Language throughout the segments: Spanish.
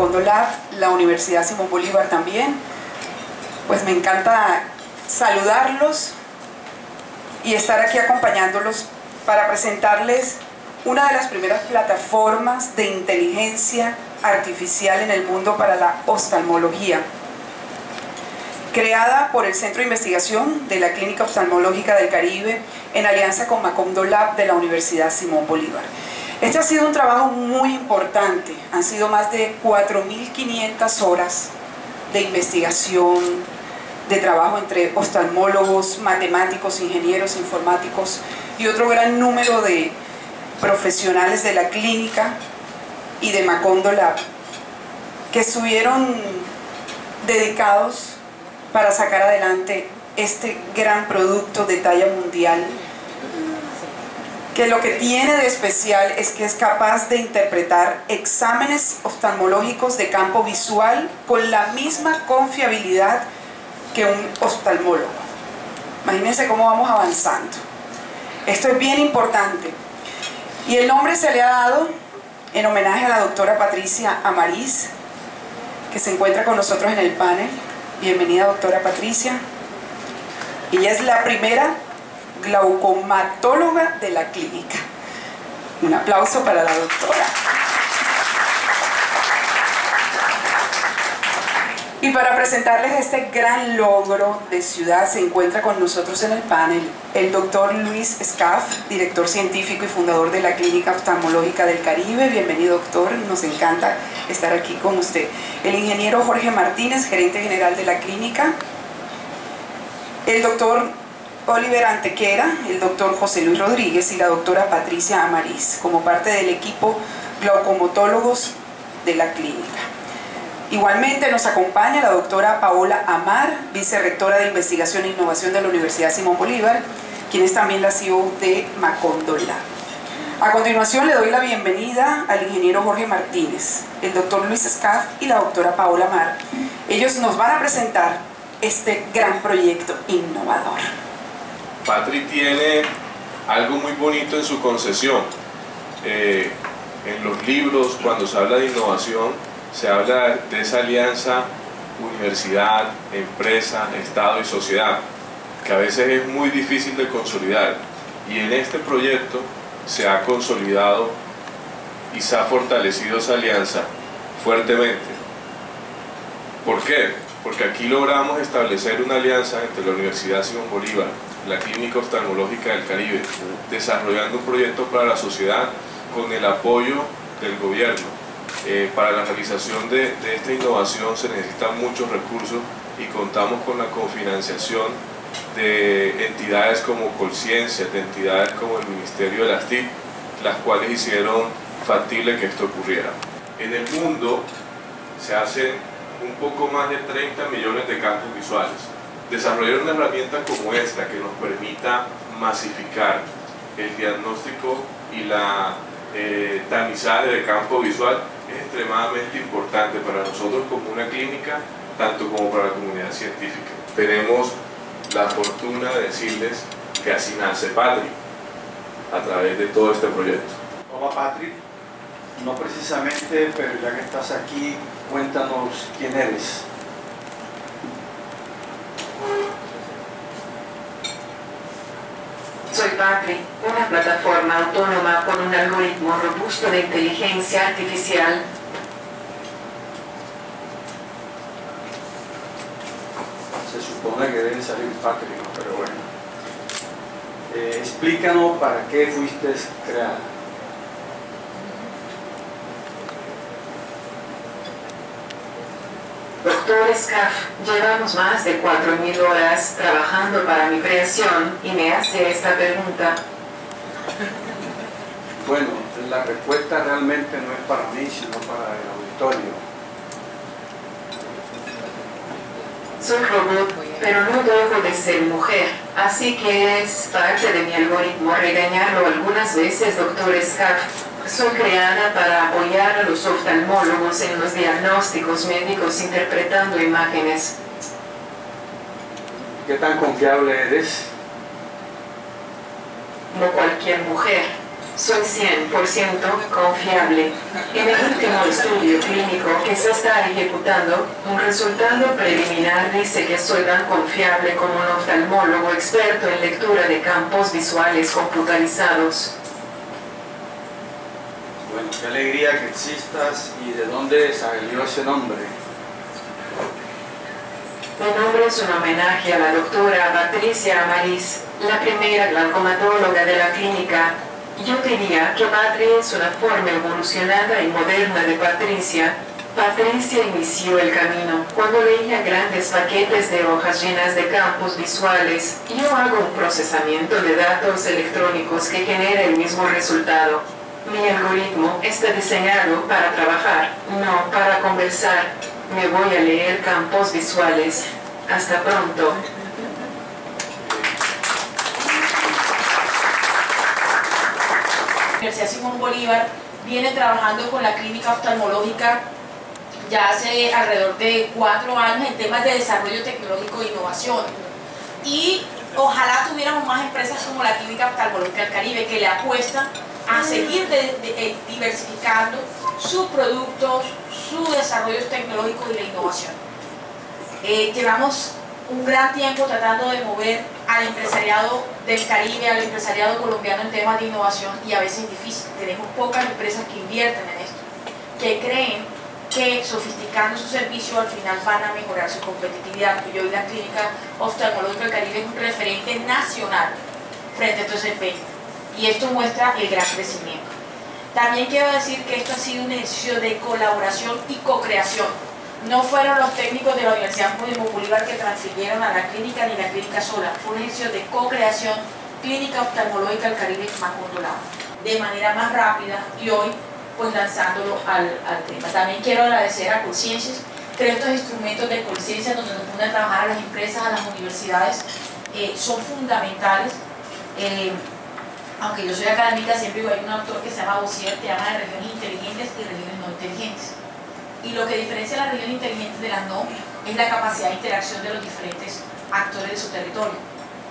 Macondo Lab, la Universidad Simón Bolívar también. Pues me encanta saludarlos y estar aquí acompañándolos para presentarles una de las primeras plataformas de inteligencia artificial en el mundo para la oftalmología, creada por el Centro de Investigación de la Clínica Oftalmológica del Caribe en alianza con Macondo Lab de la Universidad Simón Bolívar. Este ha sido un trabajo muy importante, han sido más de 4.500 horas de investigación, de trabajo entre oftalmólogos, matemáticos, ingenieros, informáticos y otro gran número de profesionales de la clínica y de Macondo Lab que estuvieron dedicados para sacar adelante este gran producto de talla mundial que lo que tiene de especial es que es capaz de interpretar exámenes oftalmológicos de campo visual con la misma confiabilidad que un oftalmólogo. Imagínense cómo vamos avanzando. Esto es bien importante. Y el nombre se le ha dado en homenaje a la doctora Patricia Amariz, que se encuentra con nosotros en el panel. Bienvenida, doctora Patricia. Ella es la primera glaucomatóloga de la clínica. Un aplauso para la doctora. Y para presentarles este gran logro de ciudad se encuentra con nosotros en el panel el doctor Luis Scaff, director científico y fundador de la Clínica Oftalmológica del Caribe. Bienvenido doctor, nos encanta estar aquí con usted. El ingeniero Jorge Martínez, gerente general de la clínica. El doctor Oliver Antequera, el doctor José Luis Rodríguez y la doctora Patricia Amariz, como parte del equipo glaucomotólogos de la clínica. Igualmente nos acompaña la doctora Paola Amar, vicerrectora de Investigación e Innovación de la Universidad Simón Bolívar, quien es también la CEO de Macondola. A continuación le doy la bienvenida al ingeniero Jorge Martínez, el doctor Luis Scaff y la doctora Paola Amar. Ellos nos van a presentar este gran proyecto innovador. Patri tiene algo muy bonito en su concesión. Eh, en los libros, cuando se habla de innovación, se habla de esa alianza universidad, empresa, Estado y sociedad, que a veces es muy difícil de consolidar. Y en este proyecto se ha consolidado y se ha fortalecido esa alianza fuertemente. ¿Por qué? Porque aquí logramos establecer una alianza entre la Universidad Simón Bolívar, la Clínica Oftalmológica del Caribe, desarrollando un proyecto para la sociedad con el apoyo del gobierno eh, para la realización de, esta innovación se necesitan muchos recursos y contamos con la cofinanciación de entidades como Colciencia, de entidades como el Ministerio de las TIC, las cuales hicieron factible que esto ocurriera. En el mundo se hacen un poco más de 30 millones de campos visuales. Desarrollar una herramienta como esta que nos permita masificar el diagnóstico y la eh, tamizaje de campo visual es extremadamente importante para nosotros como una clínica, tanto como para la comunidad científica. Tenemos la fortuna de decirles que así nace Patri, a través de todo este proyecto. Hola Patri, no precisamente, pero ya que estás aquí, cuéntanos quién eres. Patri, una plataforma autónoma con un algoritmo robusto de inteligencia artificial. Se supone que debe salir Patri, pero bueno. Eh, explícanos para qué fuiste creada. Doctor Scaff, llevamos más de 4.000 horas trabajando para mi creación y me hace esta pregunta. Bueno, la respuesta realmente no es para mí, sino para el auditorio. Soy robot, pero no dejo de ser mujer, así que es parte de mi algoritmo regañarlo algunas veces, doctor Scaff. Soy creada para apoyar a los oftalmólogos en los diagnósticos médicos interpretando imágenes. ¿Qué tan confiable eres? Como cualquier mujer, soy 100% confiable. En el último estudio clínico que se está ejecutando, un resultado preliminar dice que soy tan confiable como un oftalmólogo experto en lectura de campos visuales computarizados. Qué alegría que existas y de dónde salió ese nombre. Mi nombre es un homenaje a la doctora Patricia Amariz, la primera glaucomatóloga de la clínica yo diría que madre es una forma evolucionada y moderna de Patricia. Patricia inició el camino cuando leía grandes paquetes de hojas llenas de campos visuales. Yo hago un procesamiento de datos electrónicos que genera el mismo resultado. Mi algoritmo está diseñado para trabajar, no para conversar. Me voy a leer campos visuales. Hasta pronto. Universidad Simón Bolívar viene trabajando con la clínica oftalmológica ya hace alrededor de cuatro años en temas de desarrollo tecnológico e innovación. Y ojalá tuviéramos más empresas como la Clínica Oftalmológica del Caribe que le apuestan a seguir eh, diversificando sus productos, su desarrollo tecnológico y la innovación. Eh, llevamos un gran tiempo tratando de mover al empresariado del Caribe, al empresariado colombiano en temas de innovación y a veces es difícil. Tenemos pocas empresas que invierten en esto, que creen que sofisticando su servicio al final van a mejorar su competitividad. Y hoy la Clínica Oftalmológica del Caribe es un referente nacional frente a estos desempeño. Y esto muestra el gran crecimiento. También quiero decir que esto ha sido un ejercicio de colaboración y co-creación no fueron los técnicos de la Universidad Simón Bolívar que transfirieron a la clínica ni la clínica sola, fue un ejercicio de co-creación clínica oftalmológica del Caribe más controlado, de manera más rápida y hoy pues lanzándolo al, tema. También quiero agradecer a Conciencias, creo estos instrumentos de conciencia donde nos ponen a trabajar a las empresas, a las universidades, eh, son fundamentales. Eh, aunque yo soy académica, siempre hay un autor que se llama Bossier, que habla de regiones inteligentes y regiones no inteligentes y lo que diferencia a la región inteligente de las no es la capacidad de interacción de los diferentes actores de su territorio.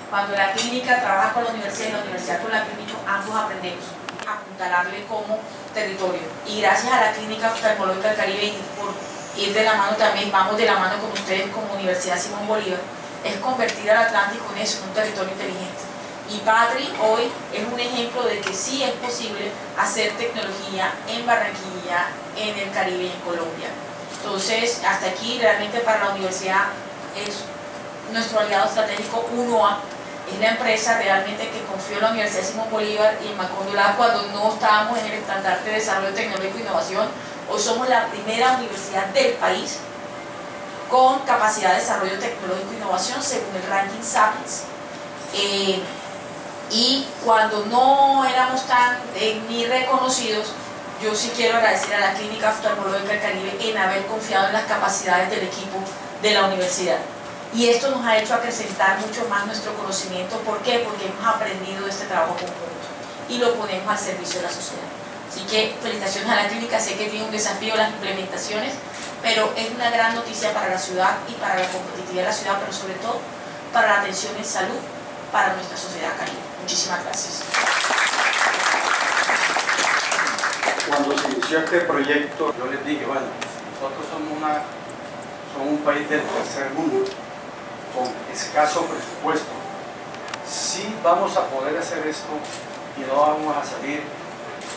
Cuando la clínica trabaja con la universidad y la universidad con la clínica, ambos aprendemos a apuntalarle como territorio. Y gracias a la clínica oftalmológica del Caribe y por ir de la mano también, vamos de la mano con ustedes como Universidad Simón Bolívar, es convertir al Atlántico en eso, en un territorio inteligente. Y Patri hoy es un ejemplo de que sí es posible hacer tecnología en Barranquilla, en el Caribe y en Colombia. Entonces, hasta aquí realmente para la universidad es nuestro aliado estratégico 1A, es la empresa realmente que confió en la Universidad Simón Bolívar y en Macondo cuando no estábamos en el estandarte de desarrollo tecnológico e innovación. Hoy somos la primera universidad del país con capacidad de desarrollo tecnológico e innovación según el ranking Sapiens. Eh, y cuando no éramos tan eh, ni reconocidos, yo sí quiero agradecer a la Clínica Oftalmológica del Caribe en haber confiado en las capacidades del equipo de la universidad. Y esto nos ha hecho acrecentar mucho más nuestro conocimiento. ¿Por qué? Porque hemos aprendido de este trabajo conjunto y lo ponemos al servicio de la sociedad. Así que felicitaciones a la clínica, sé que tiene un desafío las implementaciones, pero es una gran noticia para la ciudad y para la competitividad de la ciudad, pero sobre todo para la atención en salud para nuestra sociedad caribe. Muchísimas gracias. Cuando se inició este proyecto, yo les dije, bueno, nosotros somos, un país del tercer mundo, con escaso presupuesto. Sí vamos a poder hacer esto y no vamos a salir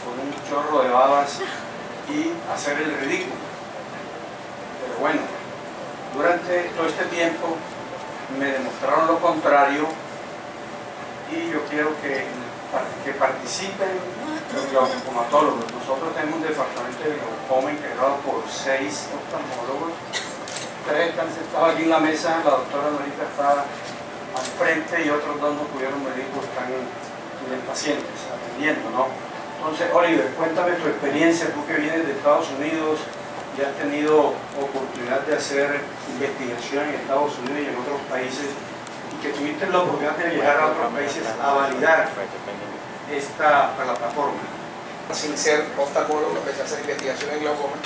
con un chorro de babas y hacer el ridículo. Pero bueno, durante todo este tiempo me demostraron lo contrario y yo quiero que, que participen los glaucomatólogos. Nosotros tenemos un departamento de glaucoma integrado por seis oftalmólogos, tres que han sentado aquí en la mesa, la doctora Norita está al frente y otros dos no pudieron venir porque están en, pacientes atendiendo, ¿no? Entonces, Oliver, cuéntame tu experiencia, tú que vienes de Estados Unidos y has tenido oportunidad de hacer investigación en Estados Unidos y en otros países que tuviste la oportunidad de viajar a otros países a validar esta plataforma. Sin ser oftalmólogo, empecé a hacer investigación en glaucoma.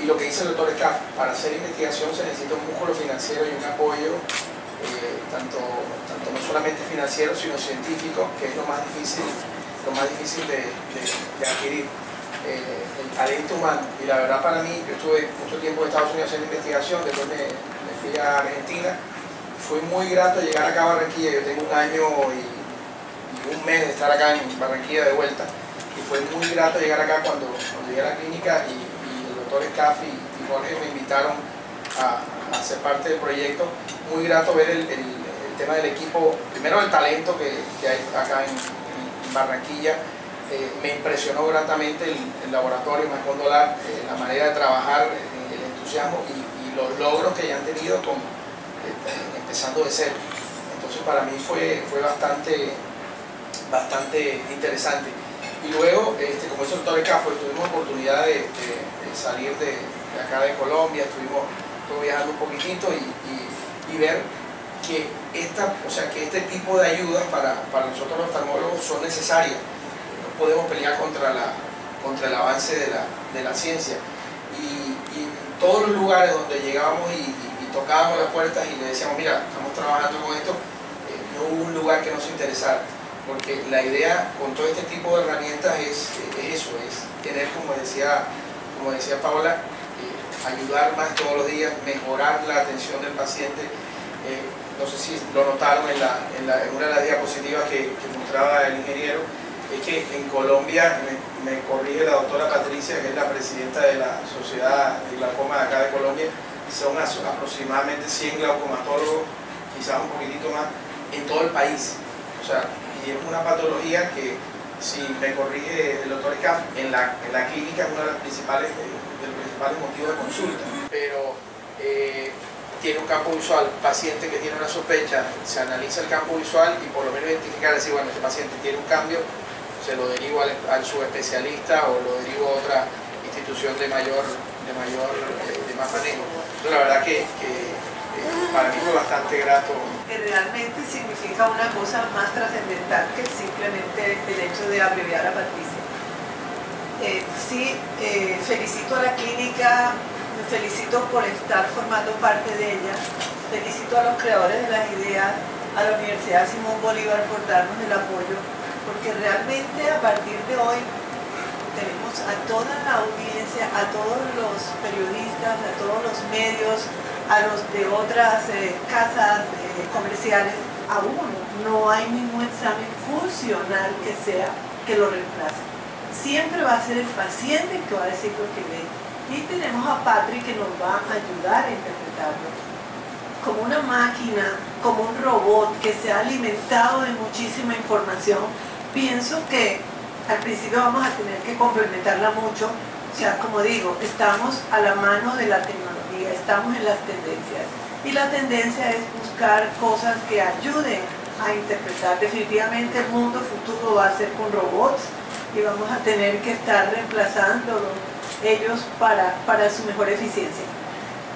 Y lo que dice el doctor Scaff, para hacer investigación se necesita un músculo financiero y un apoyo, eh, tanto, tanto no solamente financiero, sino científico, que es lo más difícil lo más difícil de, adquirir, eh, el talento humano. Y la verdad para mí, yo estuve mucho tiempo en Estados Unidos haciendo investigación, después me fui a Argentina, fue muy grato llegar acá a Barranquilla, yo tengo un año y, un mes de estar acá en Barranquilla de vuelta, y fue muy grato llegar acá cuando, cuando llegué a la clínica y, el doctor Scafi y Jorge me invitaron a, a, ser parte del proyecto. Muy grato ver el, el, tema del equipo, primero el talento que, que hay acá en, Barranquilla, eh, me impresionó gratamente el, laboratorio Macondo Lab, eh, la manera de trabajar, eh, el entusiasmo y, los logros que ya han tenido con, empezando de cero. Entonces para mí fue, fue bastante, bastante interesante. Y luego, este, como el doctor Cafo, tuvimos oportunidad de, salir de, acá de Colombia, estuvimos viajando un poquitito y, y, ver que, esta, o sea, que este tipo de ayudas para, para nosotros los oftalmólogos son necesarias. No podemos pelear contra, la, contra el avance de la, de la ciencia. Y, y, en todos los lugares donde llegábamos y, tocábamos las puertas y le decíamos, mira, estamos trabajando con esto, eh, no hubo un lugar que nos interesara. Porque la idea con todo este tipo de herramientas es, es eso, es tener, como decía, como decía Paola, ayudar más todos los días, mejorar la atención del paciente. Eh, no sé si lo notaron en, la, en una de las diapositivas que, mostraba el ingeniero, es que en Colombia, me, corrige la doctora Patricia, que es la presidenta de la Sociedad de Glaucoma de acá de Colombia, son aproximadamente 100 glaucomatólogos, quizás un poquitito más, en todo el país. O sea, y es una patología que, si me corrige el doctor Scaff, en la, en la clínica es una de las principales eh, principales motivos de consulta, pero eh, tiene un campo visual, paciente que tiene una sospecha, se analiza el campo visual y por lo menos identificar, decir, bueno, este paciente tiene un cambio, se lo derivo al, subespecialista o lo derivo a otra institución de mayor, de mayor, eh, de la verdad que, eh, para mí fue bastante grato. Que realmente significa una cosa más trascendental que simplemente el hecho de abreviar a Patricia. Eh, sí, eh, felicito a la clínica, felicito por estar formando parte de ella, felicito a los creadores de las ideas, a la Universidad Simón Bolívar por darnos el apoyo, porque realmente a partir de hoy tenemos a toda la audiencia, a todos los periodistas, a todos los medios, a los de otras eh, casas comerciales, aún no hay ningún examen funcional que sea que lo reemplace siempre va a ser el paciente que va a decir lo que ve. Y tenemos a Patrick que nos va a ayudar a interpretarlo. Como una máquina, como un robot que se ha alimentado de muchísima información, pienso que al principio vamos a tener que complementarla mucho. O sea, como digo, estamos a la mano de la tecnología, estamos en las tendencias. Y la tendencia es buscar cosas que ayuden a interpretar. Definitivamente el mundo futuro va a ser con robots, y vamos a tener que estar reemplazando ellos para, para su mejor eficiencia.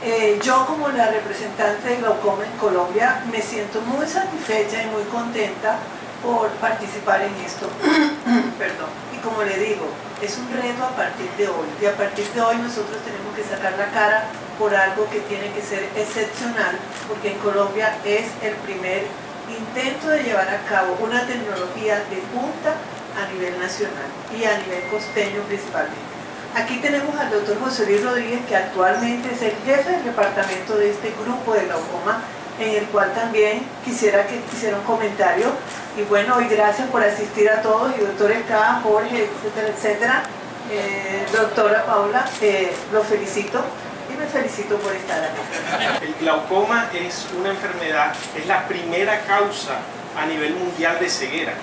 Eh, yo como la representante de Glaucoma en Colombia me siento muy satisfecha y muy contenta por participar en esto. Perdón. Y como le digo, es un reto a partir de hoy. Y a partir de hoy nosotros tenemos que sacar la cara por algo que tiene que ser excepcional, porque en Colombia es el primer intento de llevar a cabo una tecnología de punta a nivel nacional y a nivel costeño principalmente. Aquí tenemos al doctor José Luis Rodríguez, que actualmente es el jefe del departamento de este grupo de glaucoma, en el cual también quisiera que hiciera un comentario. Y bueno, y gracias por asistir a todos, y doctor K, Jorge, etcétera, etcétera. Eh, doctora Paula, eh, lo felicito y me felicito por estar aquí. El glaucoma es una enfermedad, es la primera causa a nivel mundial de ceguera.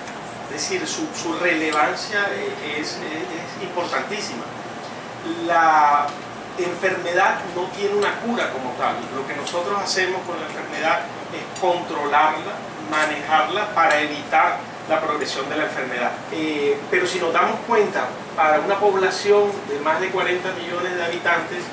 Es decir, su, relevancia es, importantísima. La enfermedad no tiene una cura como tal. Lo que nosotros hacemos con la enfermedad es controlarla, manejarla para evitar la progresión de la enfermedad. Eh, pero si nos damos cuenta, para una población de más de 40 millones de habitantes,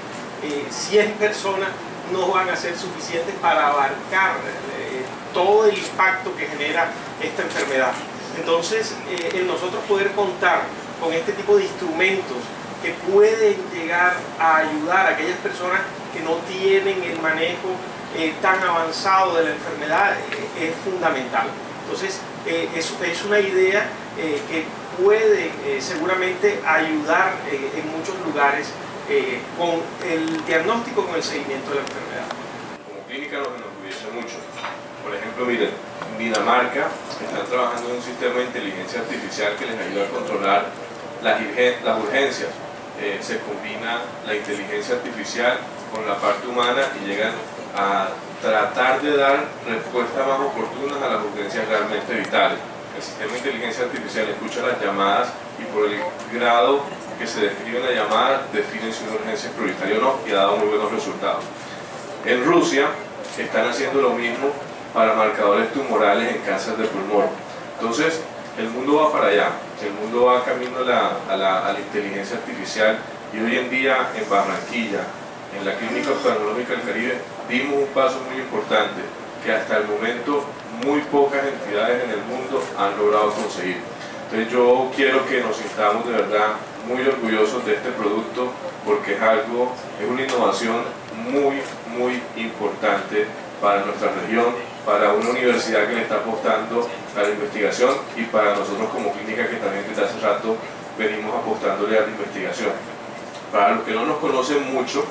100 eh, personas no van a ser suficientes para abarcar eh, todo el impacto que genera esta enfermedad. Entonces, eh, el nosotros poder contar con este tipo de instrumentos que pueden llegar a ayudar a aquellas personas que no tienen el manejo eh, tan avanzado de la enfermedad eh, es fundamental. Entonces, eh, es, es, una idea eh, que puede eh, seguramente ayudar en muchos lugares con el diagnóstico, con el seguimiento de la enfermedad. Como clínica nos enorgullece mucho. Por ejemplo, miren, en Dinamarca están trabajando en un sistema de inteligencia artificial que les ayuda a controlar las, las urgencias. se combina la inteligencia artificial con la parte humana y llegan a tratar de dar respuestas más oportunas a las urgencias realmente vitales. El sistema de inteligencia artificial escucha las llamadas y por el grado que se describe en la llamada define si una urgencia es prioritaria o no y ha dado muy buenos resultados. En Rusia están haciendo lo mismo para marcadores tumorales en cáncer de pulmón. Entonces, el mundo va para allá, el mundo va camino a la, a la, a la inteligencia artificial y hoy en día en Barranquilla, en la Clínica Oftalmológica del Caribe, dimos un paso muy importante que hasta el momento muy pocas entidades en el mundo han logrado conseguir. Entonces yo quiero que nos sintamos de verdad muy orgullosos de este producto porque es algo, es una innovación muy, muy importante para nuestra región, para una universidad que le está apostando a la investigación y para nosotros como clínica que también desde hace rato venimos apostándole a la investigación. Para los que no nos conocen mucho,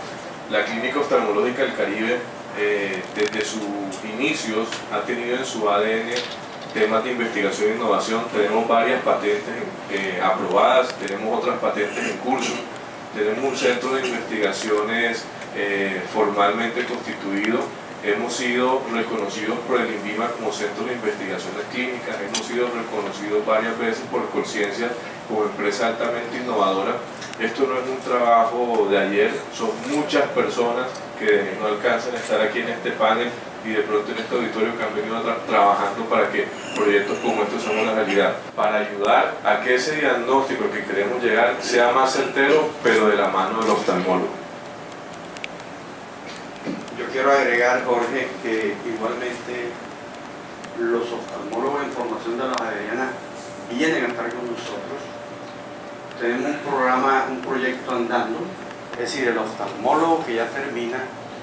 la Clínica Oftalmológica del Caribe, eh, desde sus inicios, ha tenido en su ADN temas de investigación e innovación. Tenemos varias patentes eh, aprobadas, tenemos otras patentes en curso, tenemos un centro de investigaciones eh, formalmente constituido, hemos sido reconocidos por el INVIMA como centro de investigaciones clínicas, hemos sido reconocidos varias veces por Conciencia como empresa altamente innovadora esto no es un trabajo de ayer, son muchas personas que no alcanzan a estar aquí en este panel y de pronto en este auditorio que han venido trabajando para que proyectos como estos sean una realidad, para ayudar a que ese diagnóstico que queremos llegar sea más certero, pero de la mano del oftalmólogo. Quiero agregar, Jorge, que igualmente los oftalmólogos en formación de la Javeriana vienen a estar con nosotros tenemos un programa, un proyecto andando, es decir, el oftalmólogo que ya termina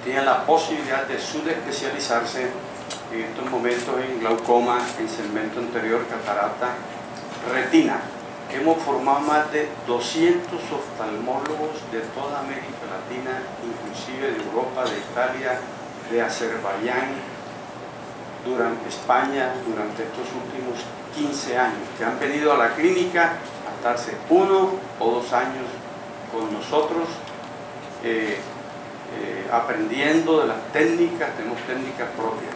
tiene la posibilidad de subespecializarse en estos momentos en glaucoma, en segmento anterior, catarata, retina. Hemos formado más de 200 oftalmólogos de toda América Latina, inclusive de Europa, de Italia, de Azerbaiyán, durante España, durante estos últimos 15 años, que han venido a la clínica estarse uno o dos años con nosotros, eh, eh, aprendiendo de las técnicas, tenemos técnicas propias.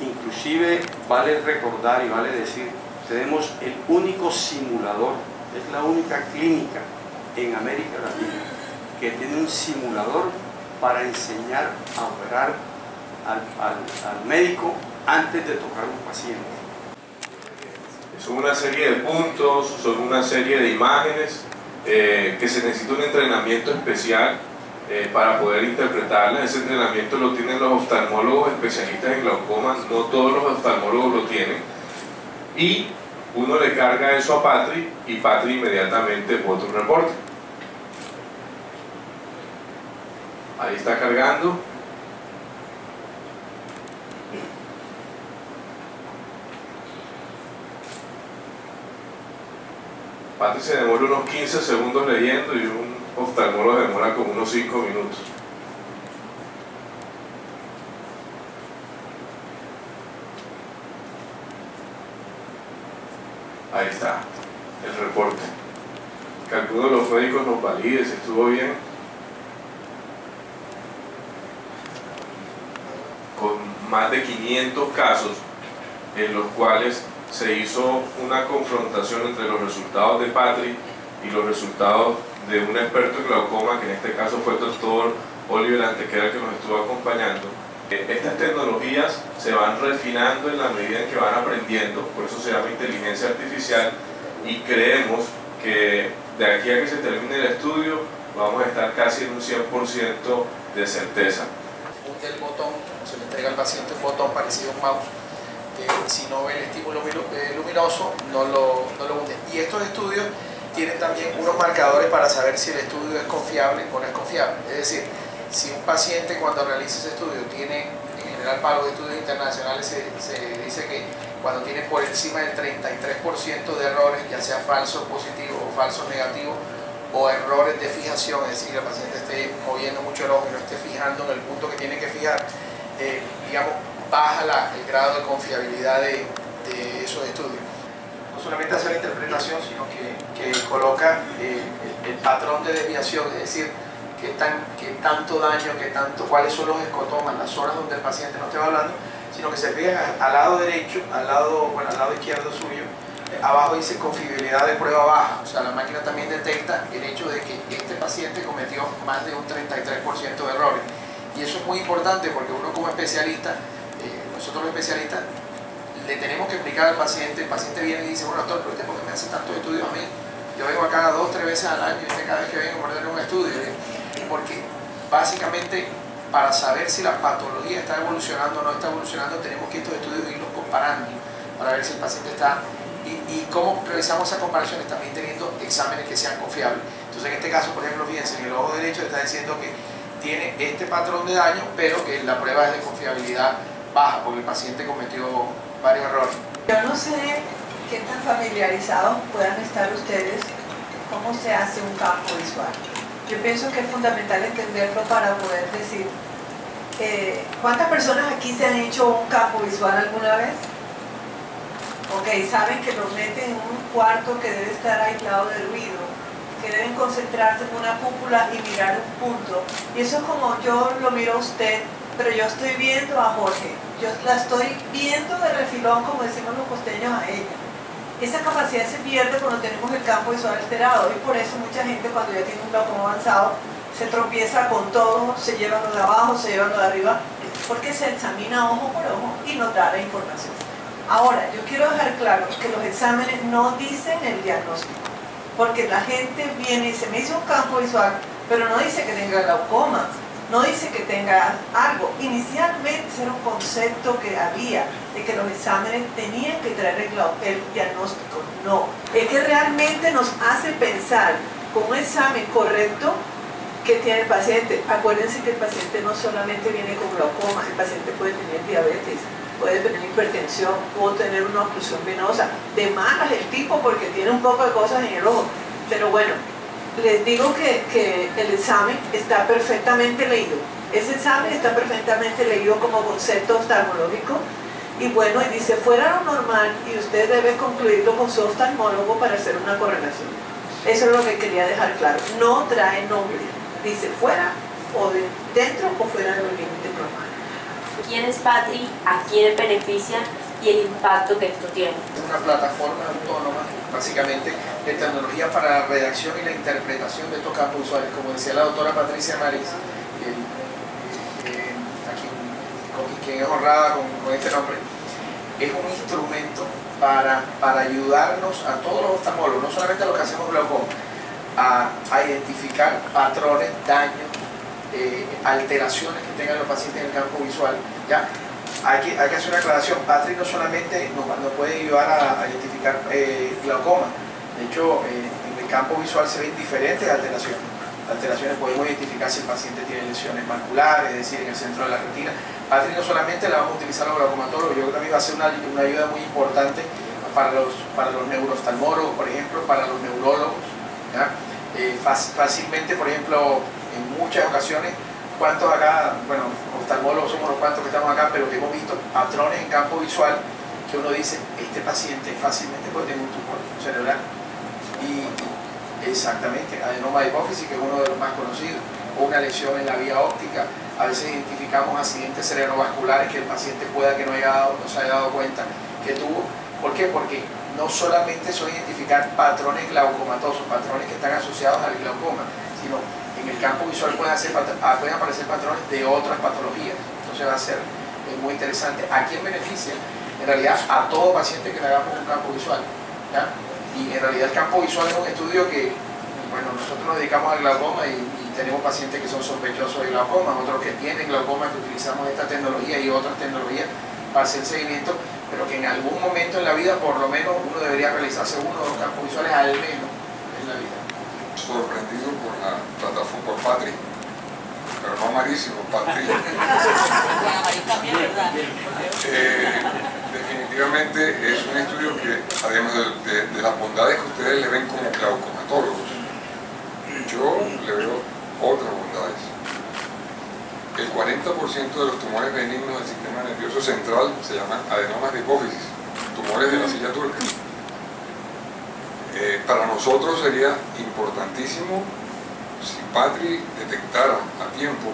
Inclusive vale recordar y vale decir, tenemos el único simulador, es la única clínica en América Latina que tiene un simulador para enseñar a operar al médico antes de tocar un paciente son una serie de puntos, son una serie de imágenes eh, que se necesita un entrenamiento especial eh, para poder interpretarlas. Ese entrenamiento lo tienen los oftalmólogos especialistas en glaucoma, no todos los oftalmólogos lo tienen. Y uno le carga eso a Patri y Patri inmediatamente bota un reporte. Ahí está cargando. Patri se demora unos 15 segundos leyendo y un oftalmólogo demora como unos 5 minutos. Ahí está, el reporte. De los médicos nos valide si estuvo bien. Con más de 500 casos en los cuales se hizo una confrontación entre los resultados de Patri y los resultados de un experto en glaucoma, que en este caso fue el doctor Oliver Antequera que nos estuvo acompañando. Eh, estas tecnologías se van refinando en la medida en que van aprendiendo, por eso se llama inteligencia artificial, y creemos que de aquí a que se termine el estudio vamos a estar casi en un 100% de certeza. El botón, se le entrega al paciente un botón parecido a un mouse si no ve el estímulo eh, luminoso, no lo, no lo hunde. Y estos estudios tienen también unos marcadores para saber si el estudio es confiable o no es confiable. Es decir, si un paciente cuando realiza ese estudio tiene, en general para los estudios internacionales se, se dice que cuando tiene por encima del 33% de errores, ya sea falso positivo o falso negativo, o errores de fijación, es decir, el paciente esté moviendo mucho el ojo y no esté fijando en el punto que tiene que fijar, eh, digamos, baja la, el grado de confiabilidad de, de, esos estudios. No solamente hace la interpretación, sino que, que coloca eh, el, el, patrón de desviación, es decir, qué, tan, qué tanto daño, qué tanto, cuáles son los escotomas, las horas donde el paciente no esté hablando, sino que se fija al lado derecho, al lado, bueno, al lado izquierdo suyo, eh, abajo dice confiabilidad de prueba baja, o sea, la máquina también detecta el hecho de que este paciente cometió más de un 33% de errores. Y eso es muy importante porque uno como especialista, eh, nosotros los especialistas, le tenemos que explicar al paciente, el paciente viene y dice, bueno doctor, usted por qué me hace tantos estudios a mí? Yo vengo acá dos, tres veces al año y cada vez que vengo a ponerle un estudio, porque básicamente para saber si la patología está evolucionando o no está evolucionando, tenemos que estos estudios irlos comparando para ver si el paciente está y, y, cómo realizamos esas comparaciones también teniendo exámenes que sean confiables. Entonces en este caso, por ejemplo, fíjense, en el ojo derecho está diciendo que tiene este patrón de daño, pero que la prueba es de confiabilidad baja, porque el paciente cometió varios errores. Yo no sé qué tan familiarizados puedan estar ustedes cómo se hace un campo visual. Yo pienso que es fundamental entenderlo para poder decir, eh, ¿cuántas personas aquí se han hecho un campo visual alguna vez? Ok, saben que los meten en un cuarto que debe estar aislado del ruido, que deben concentrarse en una cúpula y mirar un punto. Y eso es como yo lo miro a usted, pero yo estoy viendo a Jorge. Yo la estoy viendo de refilón, como decimos los costeños, a ella. Esa capacidad se pierde cuando tenemos el campo visual alterado y por eso mucha gente cuando ya tiene un glaucoma avanzado se tropieza con todo, se lleva lo de abajo, se lleva lo de arriba, porque se examina ojo por ojo y no da la información. Ahora, yo quiero dejar claro que los exámenes no dicen el diagnóstico, porque la gente viene y se me hizo un campo visual, pero no dice que tenga glaucoma, no dice que tenga algo. Inicialmente era un concepto que había de que los exámenes tenían que traer el, el diagnóstico. No, es que realmente nos hace pensar con un examen correcto que tiene el paciente. Acuérdense que el paciente no solamente viene con glaucoma, el paciente puede tener diabetes, puede tener hipertensión, puede tener una obstrucción venosa, de malas el tipo porque tiene un poco de cosas en el ojo. Pero bueno, les digo que, que, el examen está perfectamente leído. Ese examen está perfectamente leído como concepto oftalmológico y bueno, y dice fuera lo normal y usted debe concluirlo con su oftalmólogo para hacer una correlación. Eso es lo que quería dejar claro. No trae nombre. Dice fuera o de, dentro o fuera de los límites normales. ¿Quién es Patri? ¿A quién beneficia? Y el impacto que esto tiene. Una plataforma autónoma, básicamente, de tecnología para la redacción y la interpretación de estos campos visuales. Como decía la doctora Patricia Maris, aquí, quien es honrada con, con, este nombre, es un instrumento para, para ayudarnos a todos los oftalmólogos, no solamente a los que hacemos glaucoma, a, a identificar patrones, daños, eh, alteraciones que tengan los pacientes en el campo visual, ¿ya? Hay que, hay hacer una aclaración. Patrick no solamente nos, puede ayudar a, identificar eh, glaucoma, de hecho, eh, en el campo visual se ven diferentes alteraciones. Alteraciones podemos identificar si el paciente tiene lesiones maculares, es decir, en el centro de la retina. Patrick no solamente la vamos a utilizar los glaucomatólogos, yo creo que también va a ser una, una ayuda muy importante para los, para los neurooftalmólogos, por ejemplo, para los neurólogos. Eh, fácilmente, por ejemplo, en muchas ocasiones cuántos acá, bueno, oftalmólogos somos los cuantos que estamos acá, pero hemos visto patrones en campo visual que uno dice, este paciente fácilmente puede tener un tumor cerebral. Y exactamente, adenoma de hipófisis, que es uno de los más conocidos, o una lesión en la vía óptica. A veces identificamos accidentes cerebrovasculares que el paciente pueda que no, haya dado, no se haya dado cuenta que tuvo. ¿Por qué? Porque no solamente son identificar patrones glaucomatosos, patrones que están asociados al glaucoma, sino en el campo visual ah, pueden aparecer patrones de otras patologías. Entonces va a ser eh, muy interesante. ¿A quién beneficia? En realidad a todo paciente que le hagamos un campo visual. Y en realidad el campo visual es un estudio que, bueno, nosotros nos dedicamos al glaucoma y, tenemos pacientes que son sospechosos de glaucoma, otros que tienen glaucoma, que utilizamos esta tecnología y otras tecnologías para hacer seguimiento, pero que en algún momento en la vida por lo menos uno debería realizarse uno de los campos visuales al menos sorprendido por la plataforma por Patri. pero no amarísimo, Patri. Eh, definitivamente es un estudio que, además de, de- de las bondades que ustedes le ven como glaucomatólogos, yo le veo otras bondades. El 40% de los tumores benignos del sistema nervioso central se llaman adenomas de hipófisis, tumores de la silla turca. Eh, para nosotros sería importantísimo si Patri detectara a tiempo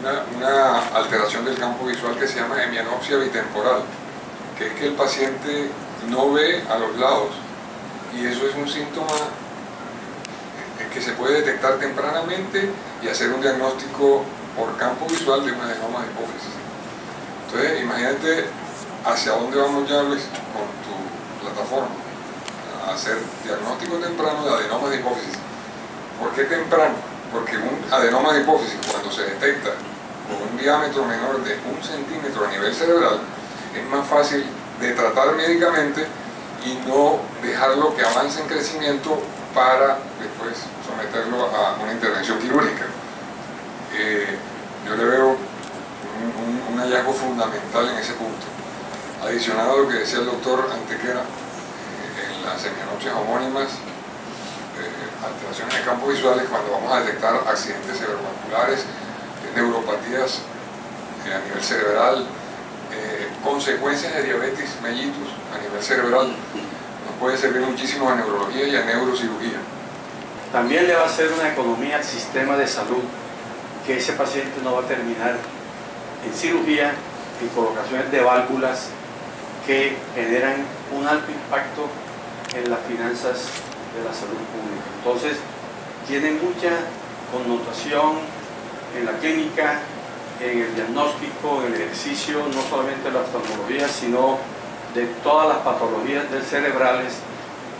una, una alteración del campo visual que se llama hemianopsia bitemporal, que es que el paciente no ve a los lados y eso es un síntoma eh, que se puede detectar tempranamente y hacer un diagnóstico por campo visual de un adenoma de hipófisis. Entonces, imagínate hacia dónde vamos ya, Luis, con tu plataforma. Hacer diagnóstico temprano de adenomas de hipófisis. ¿Por qué temprano? Porque un adenoma de hipófisis, cuando se detecta con un diámetro menor de un centímetro a nivel cerebral, es más fácil de tratar médicamente y no dejarlo que avance en crecimiento para después someterlo a una intervención quirúrgica. Eh, yo le veo un, un- hallazgo fundamental en ese punto. Adicionado a lo que decía el doctor Antequera, las hemianopsias homónimas, eh, alteraciones de campo visuales, cuando vamos a detectar accidentes cerebrovasculares, eh, neuropatías eh, a nivel cerebral, consecuencias de diabetes mellitus a nivel cerebral, nos puede servir muchísimo a neurología y a neurocirugía. También le va a hacer una economía al sistema de salud, que ese paciente no va a terminar en cirugía, en colocaciones de válvulas que generan un alto impacto en las finanzas de la salud pública. Entonces, tiene mucha connotación en la clínica, en el diagnóstico, en el ejercicio, no solamente de la oftalmología, sino de todas las patologías del cerebrales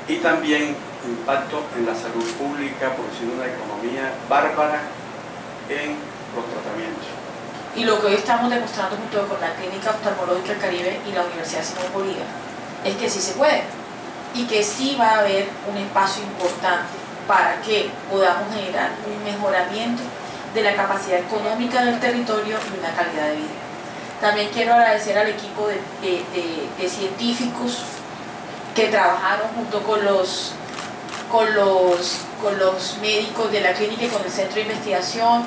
y también impacto en la salud pública, produciendo una economía bárbara en los tratamientos. Y lo que hoy estamos demostrando junto con la Clínica Oftalmológica del Caribe y la Universidad Simón Bolívar es que sí se puede y que sí va a haber un espacio importante para que podamos generar un mejoramiento de la capacidad económica del territorio y una calidad de vida. También quiero agradecer al equipo de, de- de- científicos que trabajaron junto con los, con, los, con los médicos de la clínica y con el centro de investigación.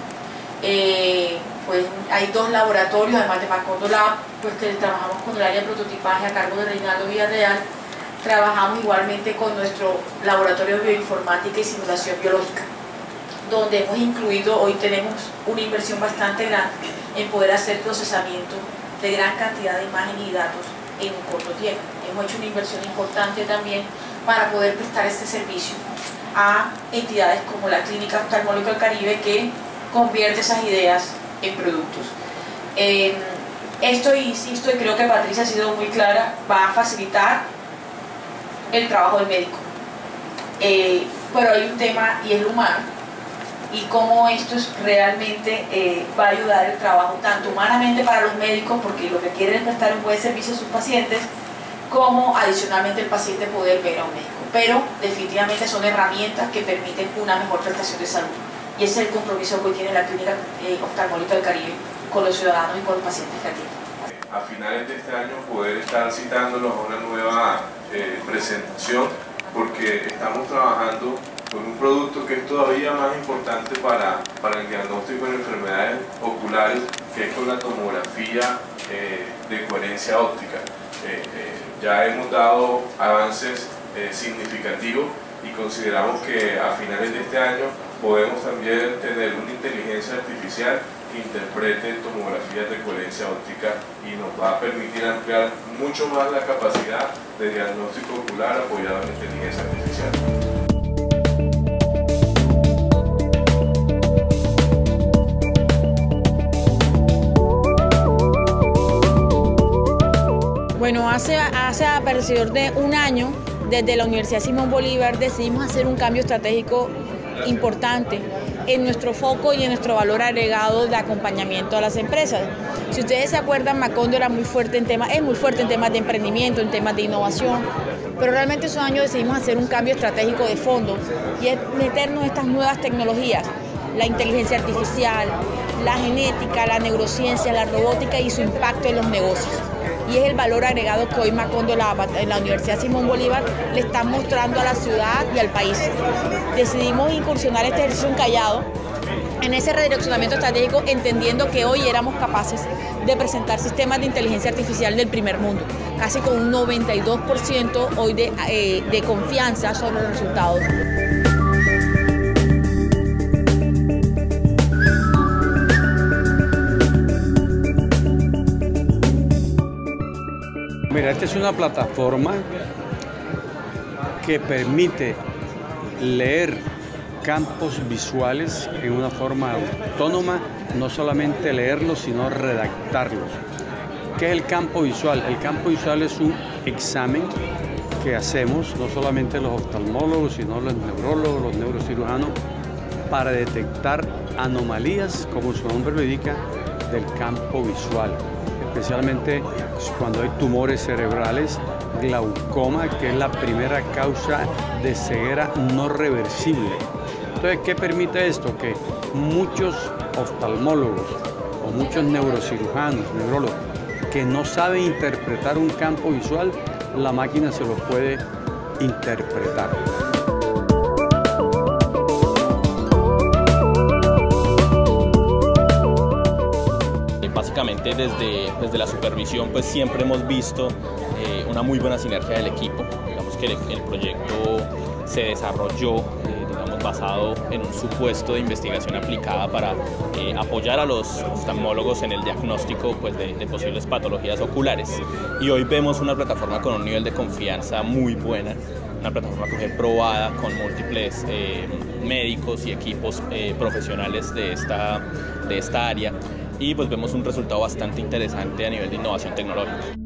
Eh, pues hay dos laboratorios, además de Macondo Lab, pues que trabajamos con el área de prototipaje a cargo de Reinaldo Villarreal. Trabajamos igualmente con nuestro laboratorio de bioinformática y simulación biológica, donde hemos incluido, hoy tenemos una inversión bastante grande en poder hacer procesamiento de gran cantidad de imágenes y datos en un corto tiempo. Hemos hecho una inversión importante también para poder prestar este servicio a entidades como la Clínica Oftalmológica del Caribe que convierte esas ideas en productos. Eh, esto, insisto, y creo que Patricia ha sido muy clara, va a facilitar el trabajo del médico. Eh, pero hay un tema y es lo humano y cómo esto es realmente eh, va a ayudar el trabajo tanto humanamente para los médicos porque lo que quieren es prestar un buen servicio a sus pacientes como adicionalmente el paciente poder ver a un médico. Pero definitivamente son herramientas que permiten una mejor prestación de salud. Y ese es el compromiso que tiene la clínica eh, oftalmológica del Caribe con los ciudadanos y con los pacientes que atienden. A finales de este año poder estar citándolos a una nueva eh, presentación porque estamos trabajando con un producto que es todavía más importante para, para el diagnóstico de enfermedades oculares que es con la tomografía eh, de coherencia óptica. Eh, eh, ya hemos dado avances significativos y consideramos que a finales de este año podemos también tener una inteligencia artificial interprete tomografías de coherencia óptica y nos va a permitir ampliar mucho más la capacidad de diagnóstico ocular apoyado en inteligencia artificial. Bueno, hace, hace alrededor de un año, desde la Universidad Simón Bolívar, decidimos hacer un cambio estratégico importante en nuestro foco y en nuestro valor agregado de acompañamiento a las empresas. Si ustedes se acuerdan, Macondo era muy fuerte en temas, es muy fuerte en temas de emprendimiento, en temas de innovación, pero realmente esos años decidimos hacer un cambio estratégico de fondo y es meternos estas nuevas tecnologías, la inteligencia artificial, la genética, la neurociencia, la robótica y su impacto en los negocios. Y es el valor agregado que hoy Macondo en la Universidad Simón Bolívar le está mostrando a la ciudad y al país. Decidimos incursionar este ejercicio en Callado en ese redireccionamiento estratégico, entendiendo que hoy éramos capaces de presentar sistemas de inteligencia artificial del primer mundo, casi con un 92% hoy de, eh, de confianza sobre los resultados. Mira, esta es una plataforma que permite leer campos visuales en una forma autónoma, no solamente leerlos, sino redactarlos. ¿Qué es el campo visual? El campo visual es un examen que hacemos, no solamente los oftalmólogos, sino los neurólogos, los neurocirujanos, para detectar anomalías, como su nombre lo indica, del campo visual, especialmente cuando hay tumores cerebrales, glaucoma, que es la primera causa de ceguera no reversible. Entonces, ¿qué permite esto? Que muchos oftalmólogos o muchos neurocirujanos, neurólogos, que no saben interpretar un campo visual, la máquina se lo puede interpretar. Desde, la supervisión pues siempre hemos visto eh, una muy buena sinergia del equipo. Digamos que el, proyecto se desarrolló eh, basado en un supuesto de investigación aplicada para eh, apoyar a los oftalmólogos en el diagnóstico pues, de, posibles patologías oculares. Y hoy vemos una plataforma con un nivel de confianza muy buena, una plataforma que fue probada con múltiples médicos y equipos profesionales de esta, de esta área y pues vemos un resultado bastante interesante a nivel de innovación tecnológica.